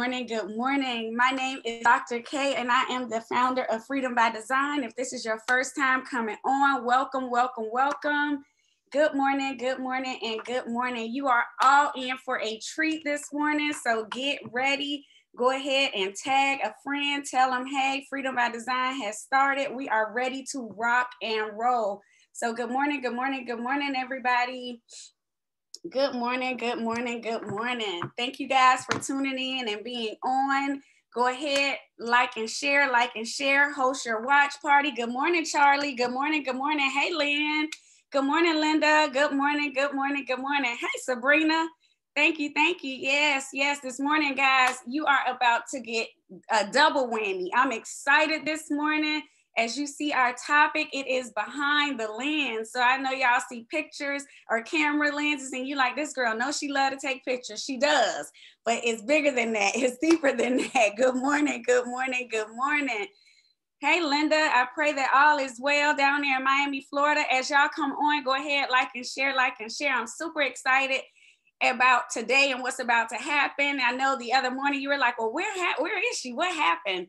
morning. Good morning. My name is Dr. K, and I am the founder of Freedom by Design. If this is your first time coming on, welcome, welcome, welcome. Good morning, good morning, and good morning. You are all in for a treat this morning, so get ready. Go ahead and tag a friend, tell them, hey, Freedom by Design has started. We are ready to rock and roll. So, good morning, good morning, good morning, everybody. Good morning, good morning, good morning. Thank you guys for tuning in and being on. Go ahead, like and share, like and share, host your watch party. Good morning, Charlie. Good morning, good morning. Hey, Lynn. Good morning, Linda. Good morning, good morning, good morning. Hey, Sabrina. Thank you, thank you. Yes, yes, this morning, guys, you are about to get a double whammy. I'm excited this morning as you see our topic, it is behind the lens. So I know y'all see pictures or camera lenses and you like this girl, no, she love to take pictures. She does, but it's bigger than that. It's deeper than that. Good morning, good morning, good morning. Hey, Linda, I pray that all is well down there in Miami, Florida. As y'all come on, go ahead, like and share, like and share. I'm super excited about today and what's about to happen. I know the other morning you were like, well, where, where is she? What happened?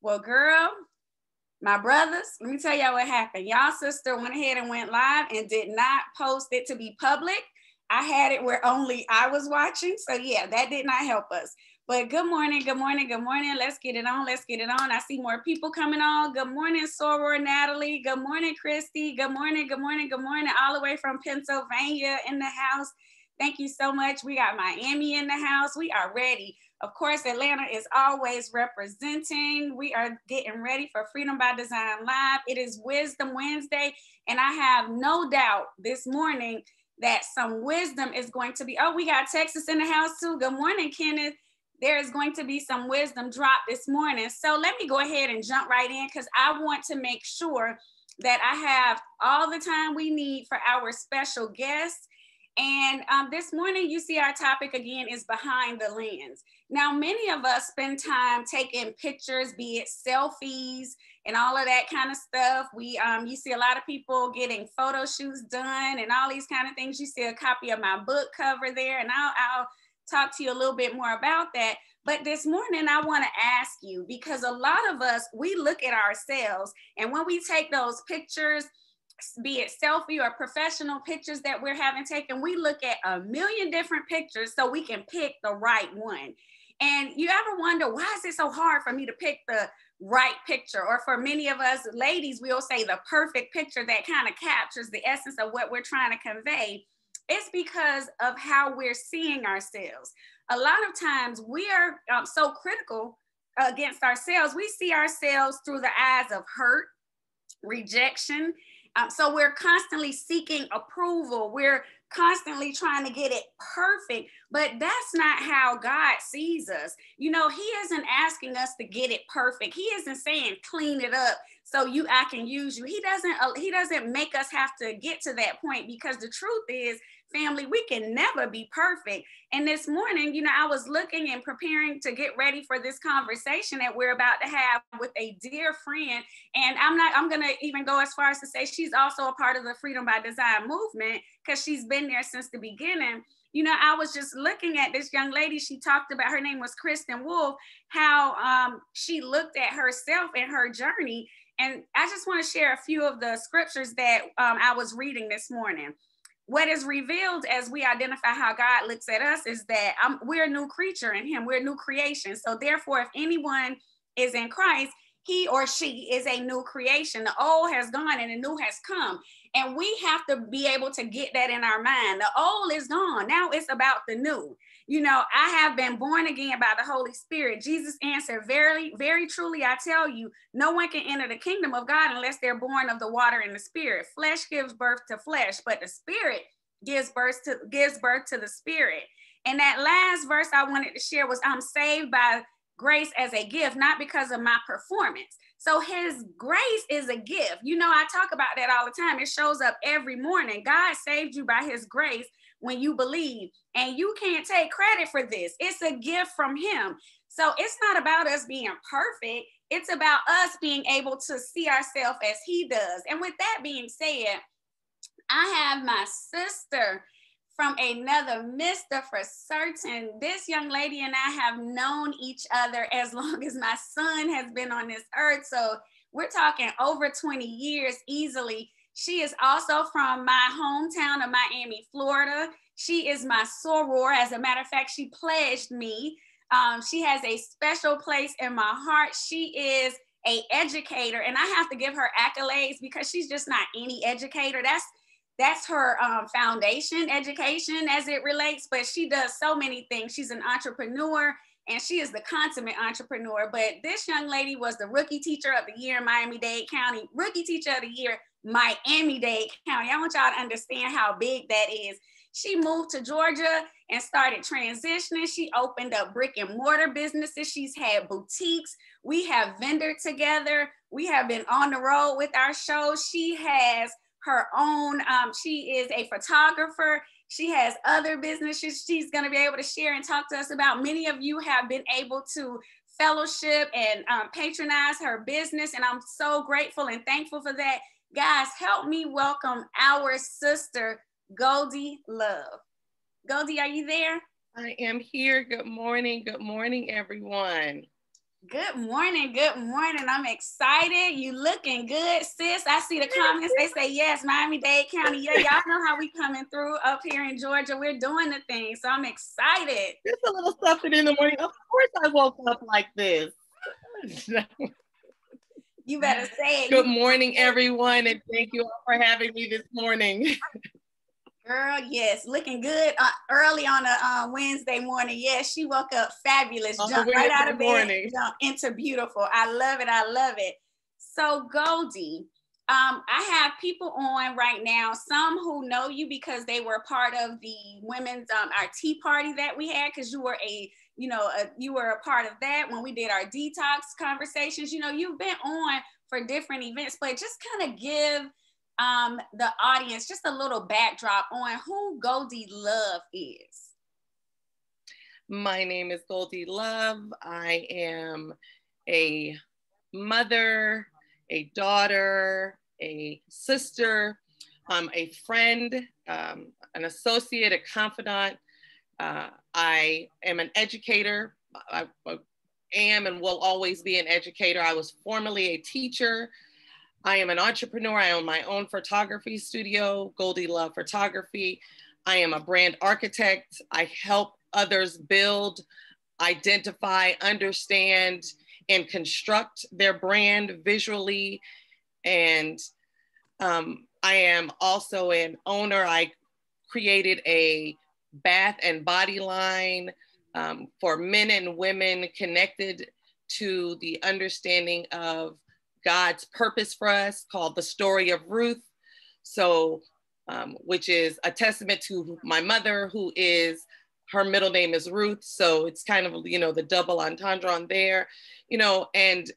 Well, girl, my brothers, let me tell y'all what happened. Y'all sister went ahead and went live and did not post it to be public. I had it where only I was watching. So yeah, that did not help us. But good morning, good morning, good morning. Let's get it on. Let's get it on. I see more people coming on. Good morning, Soror Natalie. Good morning, Christy. Good morning, good morning, good morning. All the way from Pennsylvania in the house. Thank you so much. We got Miami in the house. We are ready. Of course, Atlanta is always representing. We are getting ready for Freedom by Design Live. It is Wisdom Wednesday, and I have no doubt this morning that some wisdom is going to be. Oh, we got Texas in the house too. Good morning, Kenneth. There is going to be some wisdom drop this morning. So let me go ahead and jump right in because I want to make sure that I have all the time we need for our special guests. And um, this morning, you see our topic again is behind the lens. Now, many of us spend time taking pictures, be it selfies and all of that kind of stuff. We, um, you see a lot of people getting photo shoots done and all these kind of things. You see a copy of my book cover there, and I'll, I'll talk to you a little bit more about that. But this morning, I want to ask you because a lot of us, we look at ourselves, and when we take those pictures, be it selfie or professional pictures that we're having taken, we look at a million different pictures so we can pick the right one. And you ever wonder why is it so hard for me to pick the right picture? Or for many of us ladies, we'll say the perfect picture that kind of captures the essence of what we're trying to convey. It's because of how we're seeing ourselves. A lot of times we are um, so critical against ourselves. We see ourselves through the eyes of hurt, rejection. Um, so we're constantly seeking approval. We're constantly trying to get it perfect, but that's not how God sees us. You know, He isn't asking us to get it perfect. He isn't saying clean it up so you I can use you. He doesn't uh, He doesn't make us have to get to that point because the truth is family, we can never be perfect. And this morning, you know, I was looking and preparing to get ready for this conversation that we're about to have with a dear friend. And I'm not, I'm going to even go as far as to say she's also a part of the Freedom by Design movement because she's been there since the beginning. You know, I was just looking at this young lady. She talked about her name was Kristen Wolf, how um, she looked at herself and her journey. And I just want to share a few of the scriptures that um, I was reading this morning what is revealed as we identify how God looks at us is that I'm, we're a new creature in Him, we're a new creation. So, therefore, if anyone is in Christ, he or she is a new creation. The old has gone and the new has come. And we have to be able to get that in our mind. The old is gone. Now it's about the new. You know, I have been born again by the Holy Spirit. Jesus answered, Verily, very truly, I tell you, no one can enter the kingdom of God unless they're born of the water and the spirit. Flesh gives birth to flesh, but the spirit gives birth to gives birth to the spirit. And that last verse I wanted to share was I'm saved by grace as a gift, not because of my performance. So his grace is a gift. You know, I talk about that all the time. It shows up every morning. God saved you by his grace when you believe, and you can't take credit for this. It's a gift from him. So it's not about us being perfect. It's about us being able to see ourselves as he does. And with that being said, I have my sister from another mister for certain. This young lady and I have known each other as long as my son has been on this earth. So we're talking over 20 years easily. She is also from my hometown of Miami, Florida. She is my soror. As a matter of fact, she pledged me. Um, she has a special place in my heart. She is a educator, and I have to give her accolades because she's just not any educator. That's that's her um, foundation education as it relates, but she does so many things. She's an entrepreneur and she is the consummate entrepreneur. But this young lady was the rookie teacher of the year in Miami Dade County, rookie teacher of the year, Miami Dade County. I want y'all to understand how big that is. She moved to Georgia and started transitioning. She opened up brick and mortar businesses. She's had boutiques. We have vendor together. We have been on the road with our show. She has her own, um, she is a photographer. She has other businesses she's going to be able to share and talk to us about. Many of you have been able to fellowship and um, patronize her business, and I'm so grateful and thankful for that. Guys, help me welcome our sister, Goldie Love. Goldie, are you there? I am here. Good morning. Good morning, everyone. Good morning. Good morning. I'm excited. You looking good, sis. I see the comments. They say yes, Miami Dade County. Yeah, y'all know how we coming through up here in Georgia. We're doing the thing. So I'm excited. Just a little something in the morning. Of course I woke up like this. you better say it. Good morning, everyone, and thank you all for having me this morning. Girl, yes, looking good uh, early on a uh, Wednesday morning. Yes, she woke up fabulous, oh, jumped right out of bed, morning. jumped into beautiful. I love it. I love it. So, Goldie, um, I have people on right now, some who know you because they were part of the women's um, our tea party that we had because you were a you know a, you were a part of that when we did our detox conversations. You know, you've been on for different events, but just kind of give um, the audience just a little backdrop on who Goldie Love is. My name is Goldie Love. I am a mother, a daughter, a sister, um, a friend, um, an associate, a confidant. Uh, I am an educator. I, I am and will always be an educator. I was formerly a teacher. I am an entrepreneur. I own my own photography studio, Goldie Love Photography. I am a brand architect. I help others build, identify, understand, and construct their brand visually. And um, I am also an owner. I created a bath and body line um, for men and women connected to the understanding of God's purpose for us called The Story of Ruth. So, um, which is a testament to my mother, who is her middle name is Ruth. So it's kind of, you know, the double entendre on there, you know, and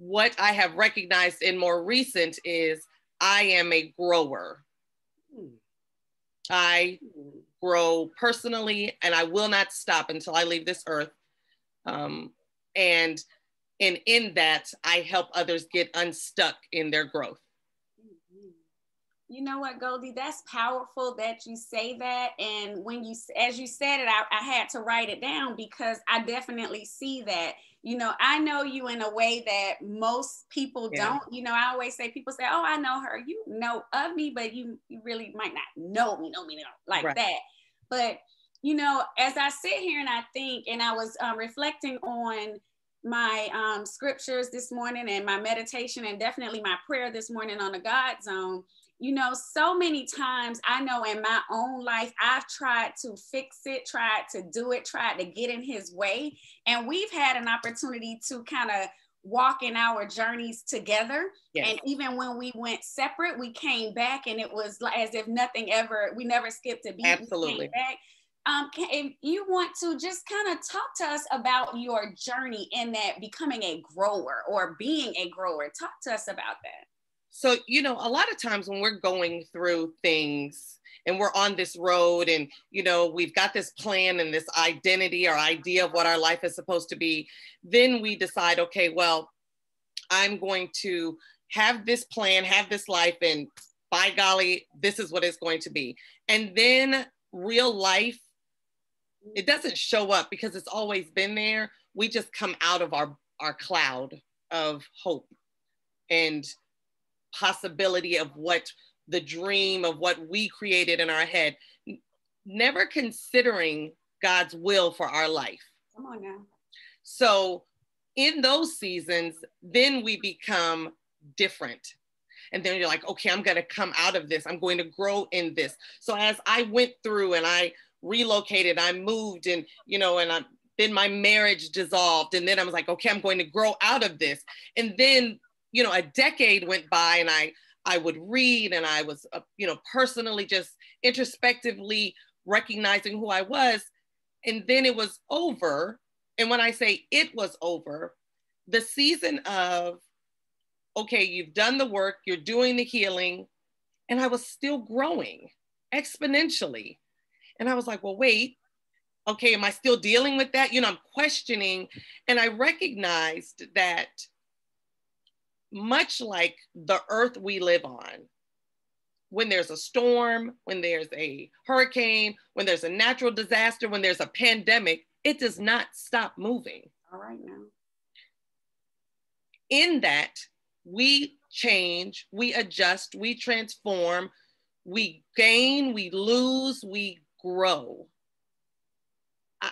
what I have recognized in more recent is I am a grower. Hmm. I hmm. grow personally and I will not stop until I leave this earth. Um, and and in that i help others get unstuck in their growth. Hmm. You know what goldie? That's powerful that you say that. And when you as you said it I, I, had to write it down because i definitely see that you know i know you in a way that most people yeah. don't you know i always say people say oh i know her you know of me but you, you really might not know me know me like right. that but you know as i sit here and i think and i was um, reflecting on my um, scriptures this morning and my meditation and definitely my prayer this morning on the God zone. You know, so many times I know in my own life, I've tried to fix it, tried to do it, tried to get in his way. And we've had an opportunity to kind of walk in our journeys together. Yes. And even when we went separate, we came back and it was as if nothing ever, we never skipped a beat. Absolutely. back um, can, if you want to just kind of talk to us about your journey in that becoming a grower or being a grower, talk to us about that. So, you know, a lot of times when we're going through things and we're on this road and, you know, we've got this plan and this identity or idea of what our life is supposed to be, then we decide, okay, well, I'm going to have this plan, have this life, and by golly, this is what it's going to be. And then real life, it doesn't show up because it's always been there. We just come out of our, our cloud of hope and possibility of what the dream of what we created in our head, never considering God's will for our life. Come on now. So, in those seasons, then we become different. And then you're like, okay, I'm going to come out of this. I'm going to grow in this. So, as I went through and I relocated, I moved, and, you know, and I, then my marriage dissolved. And then I was like, okay, I'm going to grow out of this. And then, you know, a decade went by and I, I would read and I was, uh, you know, personally just introspectively recognizing who I was. And then it was over. And when I say it was over, the season of, okay, you've done the work, you're doing the healing, and I was still growing exponentially. And I was like, well, wait, okay, am I still dealing with that? You know, I'm questioning. And I recognized that much like the earth we live on, when there's a storm, when there's a hurricane, when there's a natural disaster, when there's a pandemic, it does not stop moving. All right now. In that, we change, we adjust, we transform, we gain, we lose, we grow. I,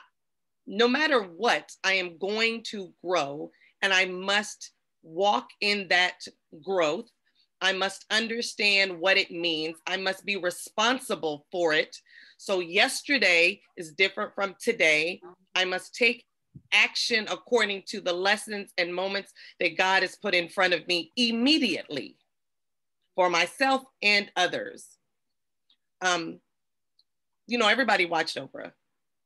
no matter what, I am going to grow and I must walk in that growth. I must understand what it means. I must be responsible for it. So, yesterday is different from today. I must take action according to the lessons and moments that God has put in front of me immediately for myself and others. Um, you know, everybody watched Oprah,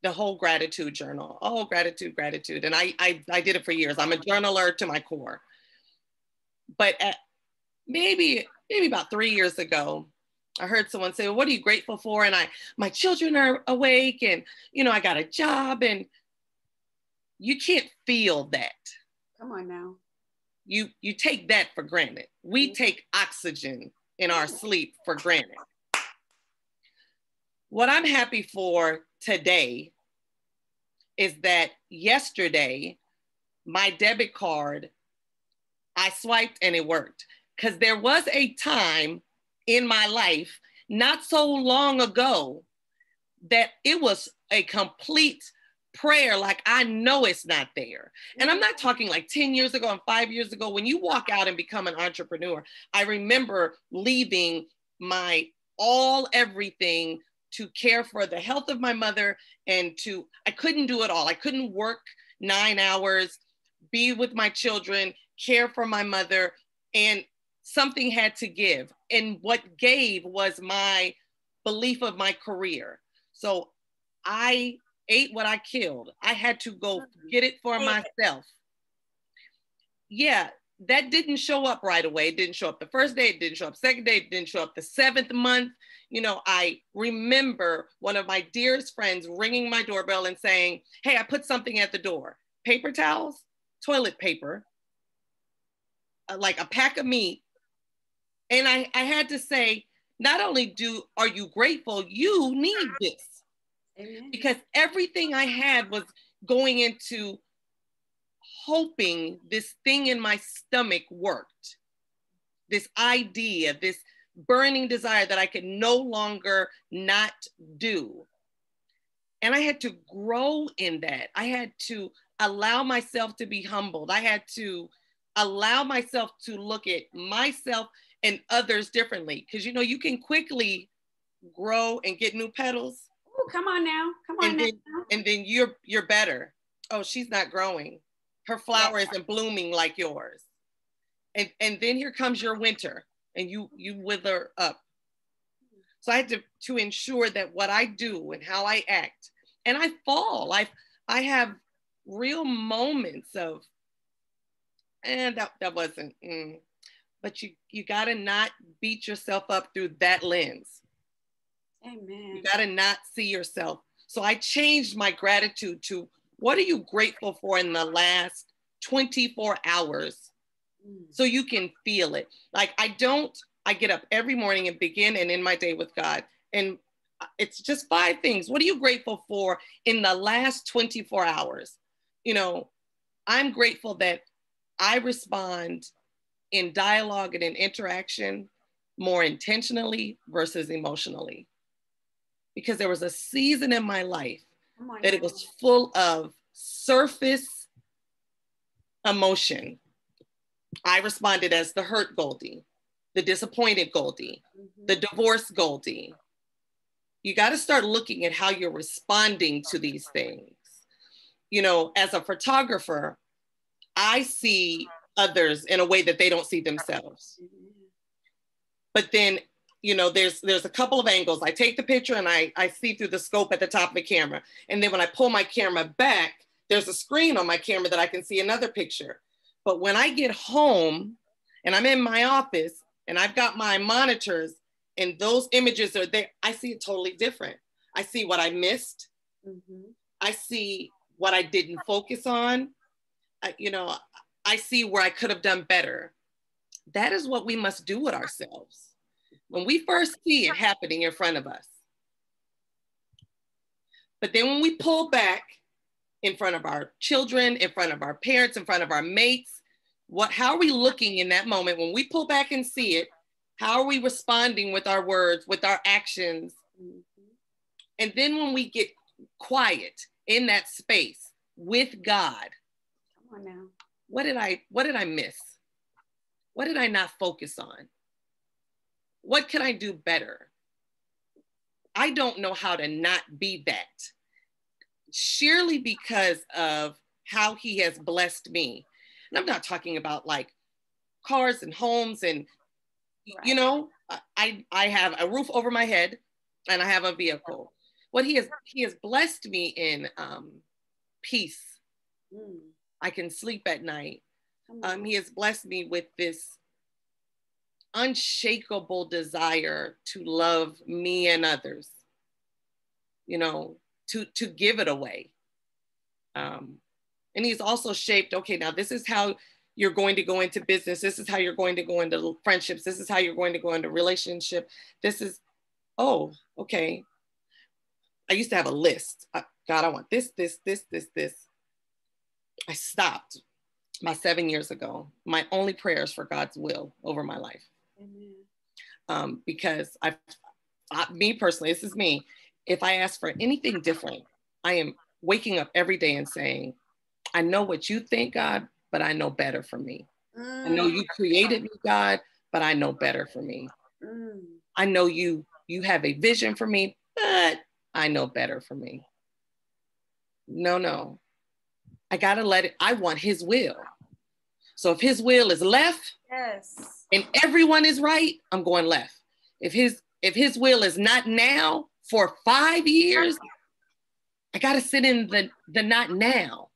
the whole gratitude journal. Oh, gratitude, gratitude. And I, I, I did it for years. I'm a journaler to my core but at maybe maybe about three years ago i heard someone say well, what are you grateful for? And i my children are awake and you know i got a job and you can't feel that. Come on now. You you take that for granted. We mm-hmm. take oxygen in our sleep for granted. What i'm happy for today is that yesterday my debit card I swiped and it worked. Because there was a time in my life, not so long ago, that it was a complete prayer like i know it's not there. And i'm not talking like 10 years ago and five years ago. When you walk out and become an entrepreneur i remember leaving my all everything to care for the health of my mother and to i couldn't do it all. I couldn't work nine hours be with my children care for my mother, and something had to give. And what gave was my belief of my career. So I ate what I killed. I had to go mm-hmm. get it for myself. Yeah, that didn't show up right away. It didn't show up the first day, it didn't show up second day, it didn't show up the seventh month. You know, I remember one of my dearest friends ringing my doorbell and saying, Hey, I put something at the door paper towels, toilet paper, like a pack of meat. And I, I had to say, not only do are you grateful, you need this. Amen. Because everything I had was going into hoping this thing in my stomach worked. This idea, this burning desire that I could no longer not do. And I had to grow in that. I had to allow myself to be humbled. I had to allow myself to look at myself and others differently. Because you know, you can quickly grow and get new petals. Oh, come on now. Come on and now. Then, and then you're you're better. Oh, she's not growing. Her flower yeah. isn't blooming like yours. And and then here comes your winter and you you wither up. So I had to, to ensure that what I do and how I act, and I fall. I I have real moments of and that, that wasn't, mm. but you, you gotta not beat yourself up through that lens. Amen. You gotta not see yourself. So I changed my gratitude to what are you grateful for in the last 24 hours? Mm. So you can feel it. Like I don't, I get up every morning and begin and end my day with God. And it's just five things. What are you grateful for in the last 24 hours? You know, I'm grateful that I respond in dialogue and in interaction more intentionally versus emotionally. Because there was a season in my life oh that it was full of surface emotion. I responded as the hurt Goldie, the disappointed Goldie, mm-hmm. the divorced Goldie. You got to start looking at how you're responding to these things. You know, as a photographer, I see others in a way that they don't see themselves. But then, you know, there's there's a couple of angles. I take the picture and I, I see through the scope at the top of the camera. And then when I pull my camera back, there's a screen on my camera that I can see another picture. But when I get home and I'm in my office and I've got my monitors and those images are there, I see it totally different. I see what I missed. Mm-hmm. I see what I didn't focus on. You know, I see where I could have done better. That is what we must do with ourselves. When we first see it happening in front of us. But then when we pull back in front of our children, in front of our parents, in front of our mates, what how are we looking in that moment when we pull back and see it? How are we responding with our words, with our actions? And then when we get quiet in that space with God, on now what did I what did I miss? What did I not focus on? What can I do better? I don't know how to not be that. Surely because of how he has blessed me. And I'm not talking about like cars and homes and right. you know, I I have a roof over my head and I have a vehicle. What he has he has blessed me in um peace. Mm I can sleep at night. Um, he has blessed me with this unshakable desire to love me and others, you know, to, to give it away. Um, and he's also shaped, okay, now this is how you're going to go into business. This is how you're going to go into friendships. This is how you're going to go into relationship. This is, oh, okay. I used to have a list. God, I want this, this, this, this, this. I stopped my seven years ago. My only prayers for God's will over my life. Um, because I, I, me personally, this is me. If I ask for anything different, I am waking up every day and saying, I know what you think, God, but I know better for me. Mm. I know you created me, God, but I know better for me. Mm. I know you you have a vision for me, but I know better for me. No, no. I gotta let it, I want his will. So if his will is left yes. and everyone is right, I'm going left. If his if his will is not now for five years, I gotta sit in the the not now.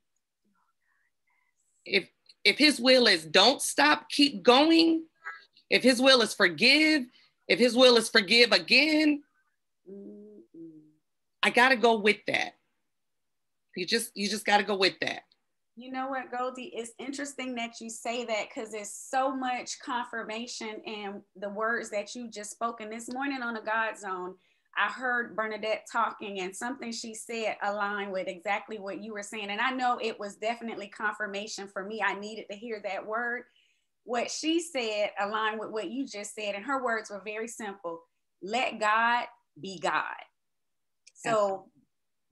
If if his will is don't stop, keep going. If his will is forgive, if his will is forgive again, I gotta go with that. You just you just got to go with that. You know what, Goldie? It's interesting that you say that because there's so much confirmation in the words that you just spoken this morning on the God Zone. I heard Bernadette talking, and something she said aligned with exactly what you were saying. And I know it was definitely confirmation for me. I needed to hear that word. What she said aligned with what you just said, and her words were very simple let God be God. So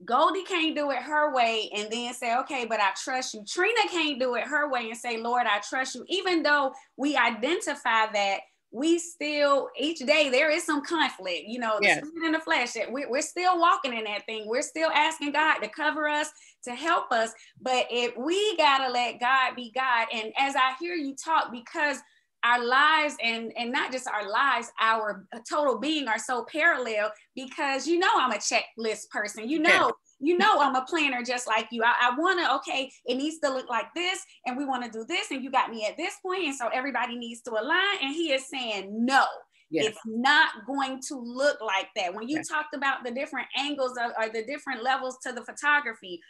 Goldie can't do it her way and then say, okay, but I trust you. Trina can't do it her way and say, Lord, I trust you. Even though we identify that, we still each day there is some conflict, you know, yes. in the flesh. That we, we're still walking in that thing. We're still asking God to cover us, to help us. But if we gotta let God be God, and as I hear you talk, because our lives and and not just our lives our total being are so parallel because you know i'm a checklist person you know you know i'm a planner just like you i, I want to okay it needs to look like this and we want to do this and you got me at this point and so everybody needs to align and he is saying no Yes. It's not going to look like that. When you yes. talked about the different angles of, or the different levels to the photography,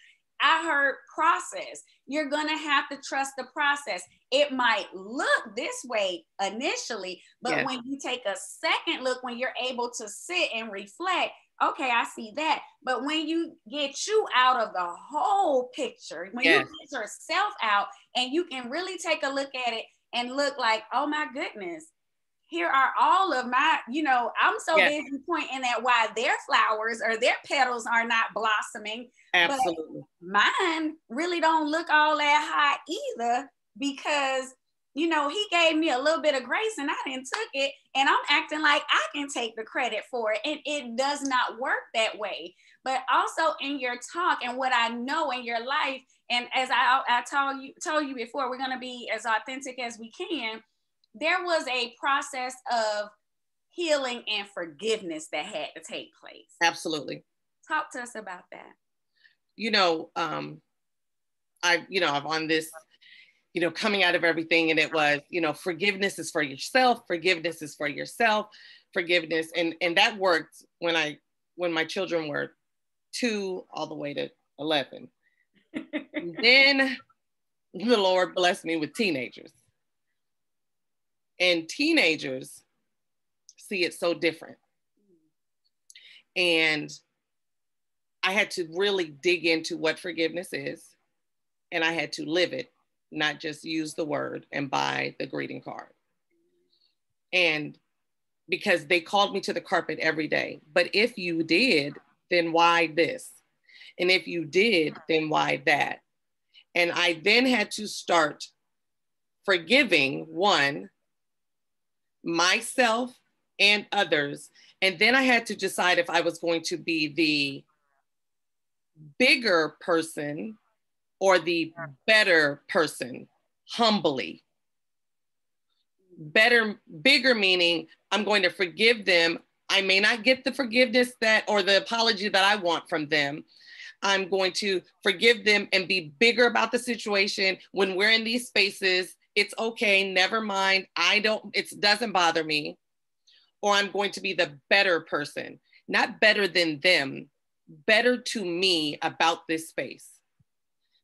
I heard process. You're going to have to trust the process. It might look this way initially, but yes. when you take a second look, when you're able to sit and reflect, okay, I see that. But when you get you out of the whole picture, when yes. you get yourself out and you can really take a look at it and look like, oh my goodness, here are all of my, you know, I'm so yes. busy pointing at why their flowers or their petals are not blossoming. Absolutely. Mine really don't look all that hot either because you know, he gave me a little bit of grace and I didn't took it. And I'm acting like I can take the credit for it. And it does not work that way. But also in your talk and what I know in your life, and as I, I told you told you before, we're gonna be as authentic as we can. There was a process of healing and forgiveness that had to take place. Absolutely. Talk to us about that. You know, um, I, you know, I'm on this you know, coming out of everything. And it was, you know, forgiveness is for yourself, forgiveness is for yourself, forgiveness. And and that worked when I when my children were two all the way to 11. then the Lord blessed me with teenagers. And teenagers see it so different. And I had to really dig into what forgiveness is, and I had to live it not just use the word and buy the greeting card. And because they called me to the carpet every day. But if you did, then why this? And if you did, then why that? And I then had to start forgiving one, myself and others. And then I had to decide if I was going to be the bigger person or the better person humbly. Better, bigger meaning I'm going to forgive them. I may not get the forgiveness that or the apology that I want from them. I'm going to forgive them and be bigger about the situation when we're in these spaces. It's okay, never mind. I don't, it doesn't bother me. Or I'm going to be the better person, not better than them, better to me about this space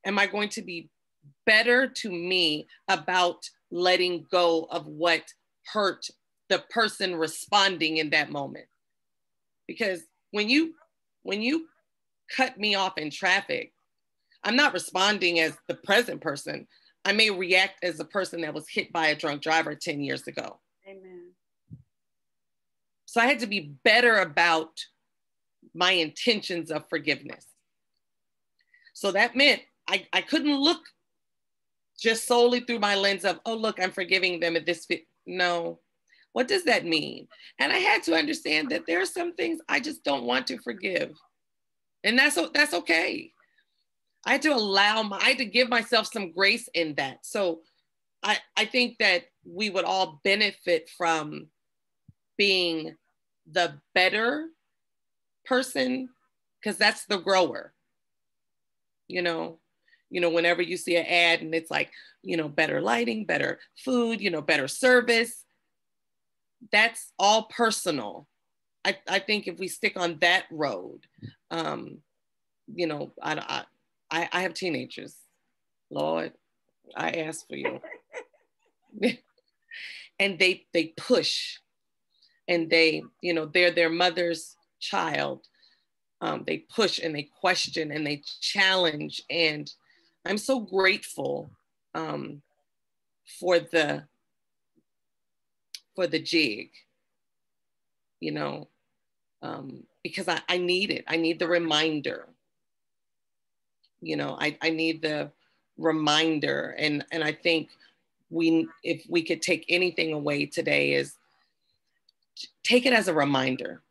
am I going to be better to me about letting go of what hurt the person responding in that moment? Because when you when you cut me off in traffic, I'm not responding as the present person. I may react as a person that was hit by a drunk driver 10 years ago. Amen. So I had to be better about my intentions of forgiveness. So that meant I, I couldn't look just solely through my lens of, oh, look, I'm forgiving them at this. No. What does that mean? And I had to understand that there are some things I just don't want to forgive. And that's that's okay. I had to allow my I had to give myself some grace in that. So I, I think that we would all benefit from being the better person because that's the grower. You know, you know, whenever you see an ad and it's like, you know, better lighting, better food, you know, better service, that's all personal. I, I think if we stick on that road, um, you know, I, I, I have teenagers. Lord, I ask for you. and they they push and they, you know, they're their mother's child. Um, they push and they question and they challenge and I'm so grateful um, for the for the jig, you know, um, because I, I need it. I need the reminder. You know, I, I need the reminder. And, and I think we, if we could take anything away today is take it as a reminder.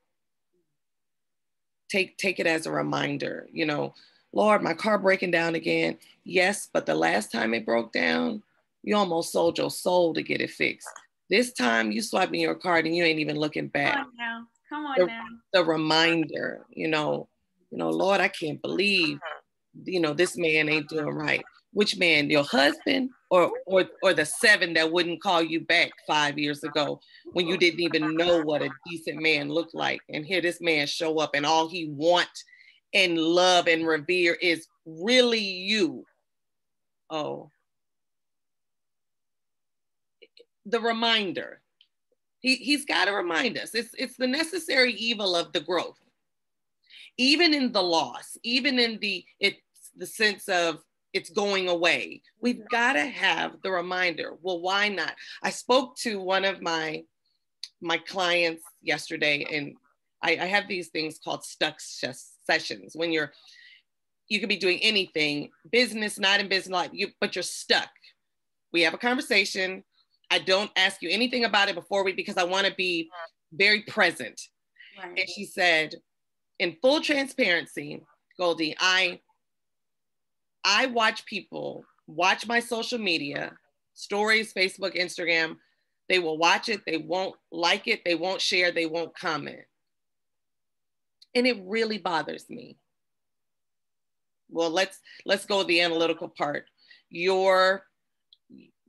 Take, take it as a reminder, you know, Lord, my car breaking down again. Yes, but the last time it broke down, you almost sold your soul to get it fixed. This time you swiping your card and you ain't even looking back. Come on now. Come on the, now. The reminder, you know, you know, Lord, I can't believe, uh-huh. you know, this man ain't doing right. Which man, your husband or or or the seven that wouldn't call you back five years ago when you didn't even know what a decent man looked like. And here this man show up and all he want and love and revere is really you. Oh. The reminder. He, he's got to remind us. It's, it's the necessary evil of the growth. even in the loss, even in the it's the sense of it's going away. We've got to have the reminder. Well, why not? I spoke to one of my my clients yesterday, and I, I have these things called stuck sessions when you're you could be doing anything, business, not in business life, you, but you're stuck. We have a conversation. I don't ask you anything about it before we because I want to be very present. Right. And she said, in full transparency, Goldie, I I watch people watch my social media, stories, Facebook, Instagram. They will watch it, they won't like it, they won't share, they won't comment. And it really bothers me. Well, let's let's go with the analytical part. Your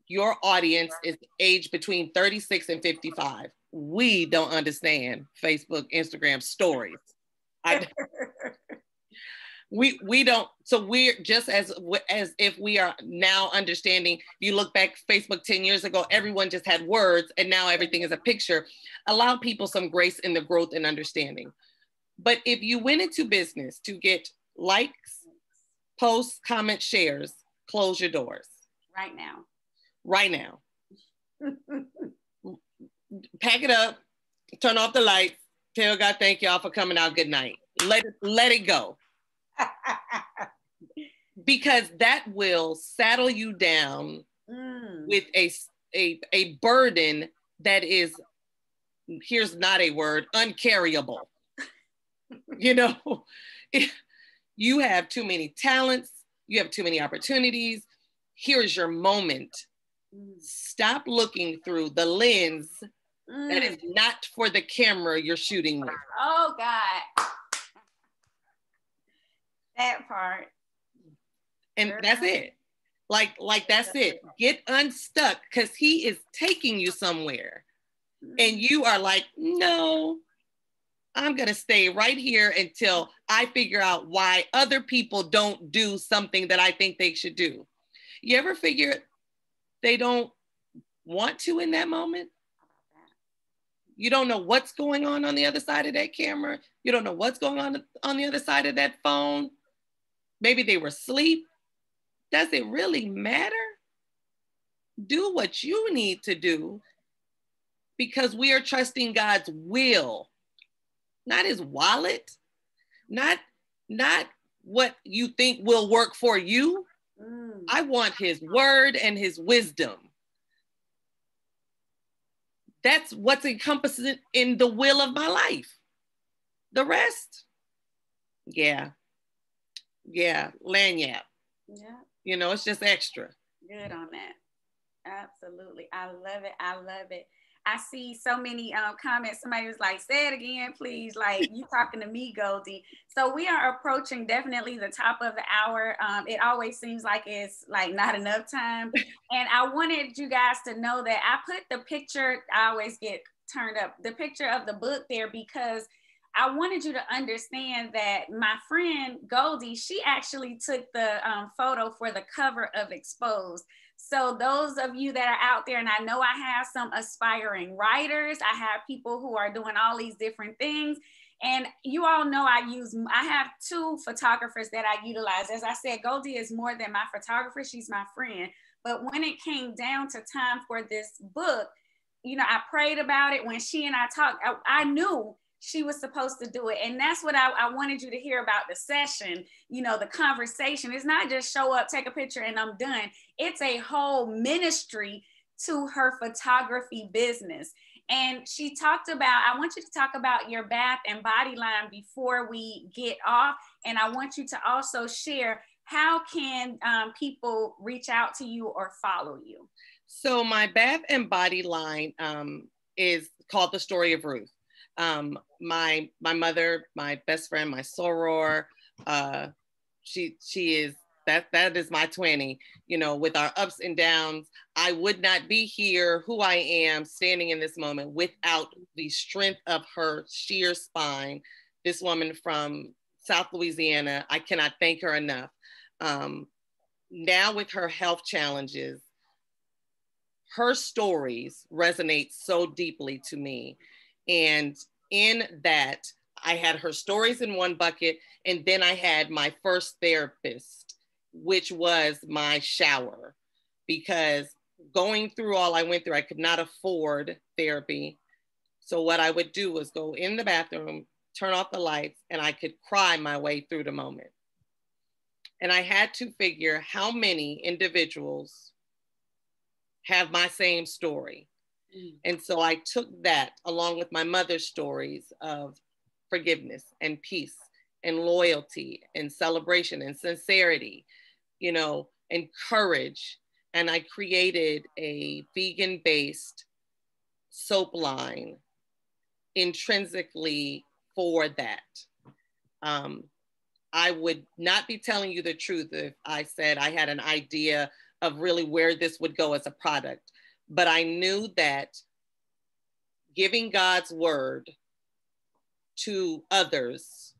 your audience is aged between 36 and 55. We don't understand Facebook, Instagram stories. I, we we don't so we're just as as if we are now understanding you look back facebook 10 years ago everyone just had words and now everything is a picture. Allow people some grace in the growth and understanding. But if you went into business to get likes posts comments shares close your doors. Right now. Right now. Pack it up turn off the lights tell god thank y'all for coming out. Good night. Let it let it go because that will saddle you down mm. with a, a, a burden that is, here's not a word, uncarryable. you know, you have too many talents, you have too many opportunities. Here's your moment. Mm. Stop looking through the lens mm. that is not for the camera you're shooting with. Oh, God. That part. And that's it. Like, like that's it. Get unstuck because he is taking you somewhere. And mm-hmm. you are like, no, I'm going to stay right here until I figure out why other people don't do something that I think they should do. You ever figure they don't want to in that moment? You don't know what's going on on the other side of that camera. You don't know what's going on on the other side of that phone. Maybe they were asleep. Does it really matter? Do what you need to do because we are trusting God's will, not his wallet, not, not what you think will work for you. Mm. I want his word and his wisdom. That's what's encompassed in the will of my life. The rest, yeah, yeah, lanyard. Yeah. You know, it's just extra. Good on that. Absolutely. I love it. I love it. I see so many um, comments. Somebody was like, say it again, please. Like you talking to me, Goldie. So we are approaching definitely the top of the hour. Um, it always seems like it's like not enough time. And I wanted you guys to know that I put the picture, I always get turned up, the picture of the book there because I wanted you to understand that my friend Goldie, she actually took the um, photo for the cover of Exposed. So those of you that are out there, and I know I have some aspiring writers, I have people who are doing all these different things. And you all know I use, I have two photographers that I utilize. As I said, Goldie is more than my photographer, she's my friend. But when it came down to time for this book, you know, I prayed about it when she and I talked. I, I knew she was supposed to do it. And that's what I, I, wanted you to hear about the session, you know, the conversation. It's not just show up, take a picture, and I'm done. It's a whole ministry to her photography business. And she talked about, I want you to talk about your bath and body line before we get off. And I want you to also share how can um, people reach out to you or follow you? So my bath and body line um, is called The Story of Ruth um, my my mother, my best friend, my soror, uh, she she is that that is my 20 you know with our ups and downs. I would not be here who i am standing in this moment without the strength of her sheer spine. This woman from south louisiana i cannot thank her enough. Um, now with her health challenges her stories resonate so deeply to me. And in that, I had her stories in one bucket, and then I had my first therapist, which was my shower, because going through all I went through, I could not afford therapy. So what I would do was go in the bathroom, turn off the lights, and I could cry my way through the moment. And I had to figure how many individuals have my same story. Mm. And so I took that along with my mother's stories of forgiveness and peace and loyalty and celebration and sincerity, you know, and courage. And I created a vegan based soap line intrinsically for that. Um, I would not be telling you the truth if I said I had an idea of really where this would go as a product. But I knew that giving God's word to others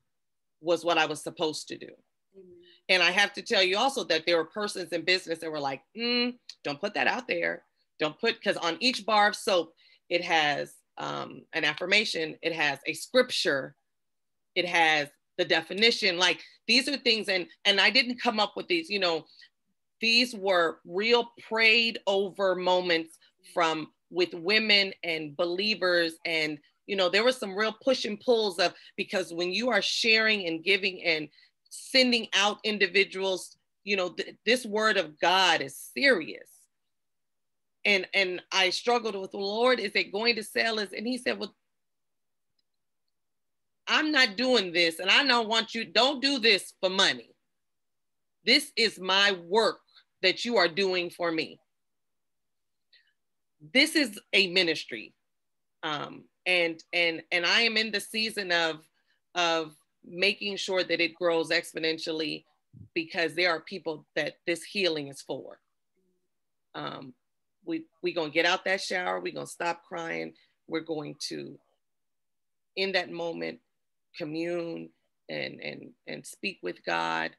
was what I was supposed to do. Mm-hmm. And I have to tell you also that there were persons in business that were like, mm, don't put that out there. Don't put, because on each bar of soap, it has um, an affirmation, it has a scripture, it has the definition. Like these are things, and and I didn't come up with these, you know, these were real prayed over moments from with women and believers. And you know there was some real push and pulls of because when you are sharing and giving and sending out individuals you know th- this word of god is serious. And and i struggled with the lord is it going to sell us? And he said well i'm not doing this and i don't want you don't do this for money. This is my work that you are doing for me this is a ministry. Um, and and and i am in the season of of making sure that it grows exponentially because there are people that this healing is for. Um, we we gonna get out that shower. We're gonna stop crying. We're going to in that moment commune and and and speak with god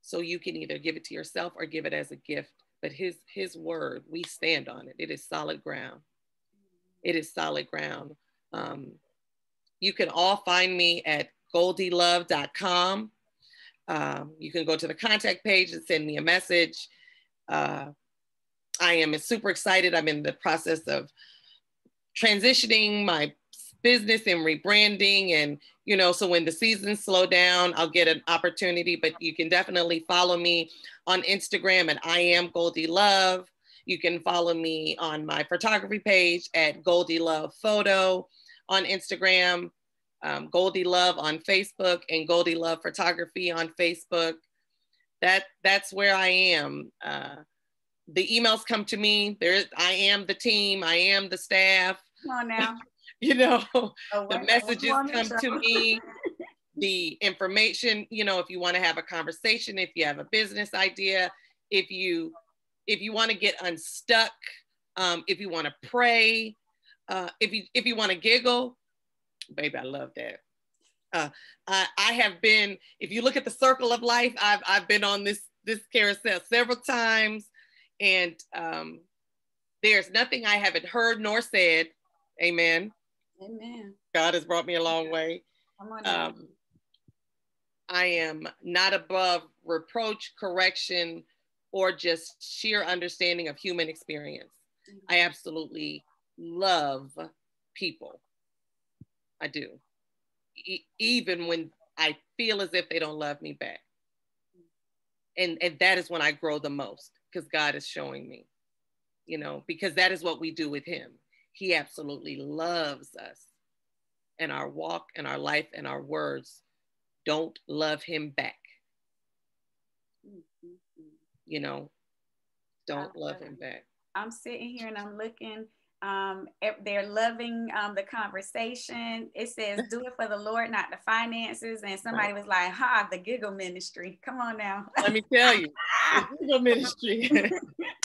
so you can either give it to yourself or give it as a gift but his his word we stand on it. It is solid ground. It is solid ground. Um, you can all find me at goldielove.com um, you can go to the contact page and send me a message. Uh, i am super excited. I'm in the process of transitioning my business and rebranding and you know so when the seasons slow down i'll get an opportunity but you can definitely follow me on instagram at i am goldie love. You can follow me on my photography page at goldie love photo on instagram um, goldie love on facebook and goldie love photography on facebook. That that's where i am. Uh, the emails come to me. There i am the team. I am the staff. Come on now. you know, oh, the messages come to me, the information, you know, if you want to have a conversation, if you have a business idea, if you if you want to get unstuck, um, if you want to pray, uh, if you if you want to giggle, baby, I love that. Uh, I, I have been, if you look at the circle of life, I've I've been on this this carousel several times, and um, there's nothing I haven't heard nor said. Amen. Amen. God has brought me a long way. Um, I am not above reproach, correction, or just sheer understanding of human experience. Mm-hmm. I absolutely love people. I do. E- even when I feel as if they don't love me back. And, and that is when I grow the most because God is showing me, you know, because that is what we do with Him. He absolutely loves us. And our walk and our life and our words don't love him back. You know, don't love him back. I'm sitting here and I'm looking. Um, they're loving um, the conversation. It says, "Do it for the Lord, not the finances." And somebody was like, "Ha, the giggle ministry. Come on now." Let me tell you, the giggle ministry.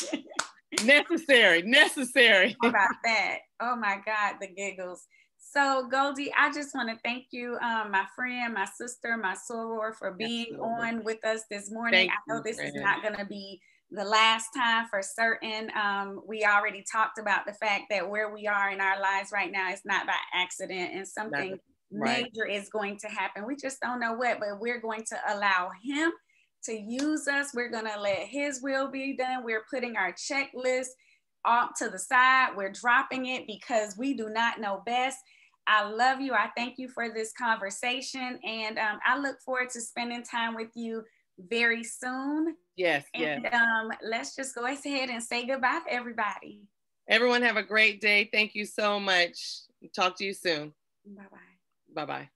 necessary, necessary. about that. Oh my God, the giggles. So Goldie, I just want to thank you, um, my friend, my sister, my soror, for being Absolutely. on with us this morning. Thank I know you, this friend. is not going to be the last time for certain. Um, we already talked about the fact that where we are in our lives right now is not by accident and something right. major is going to happen. We just don't know what, but we're going to allow him to use us. We're going to let his will be done. We're putting our checklist off to the side. We're dropping it because we do not know best. I love you. I thank you for this conversation. And um, I look forward to spending time with you very soon. Yes. And yes. Um, let's just go ahead and say goodbye to everybody. Everyone have a great day. Thank you so much. Talk to you soon. Bye bye. Bye bye.